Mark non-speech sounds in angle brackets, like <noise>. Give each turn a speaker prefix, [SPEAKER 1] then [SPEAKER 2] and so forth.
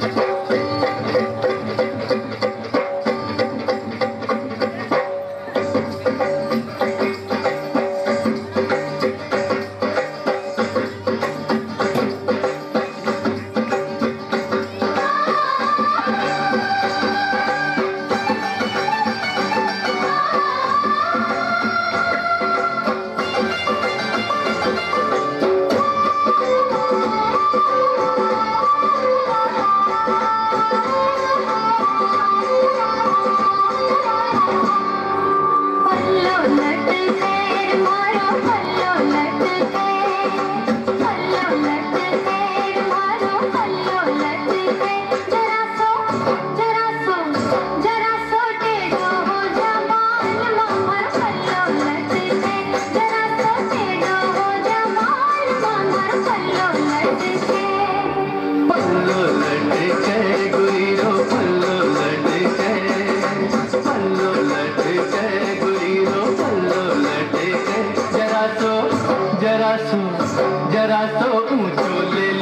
[SPEAKER 1] you <laughs> मारो पल्लो जरा सो जरा सो जरा सो
[SPEAKER 2] ऊंचो ले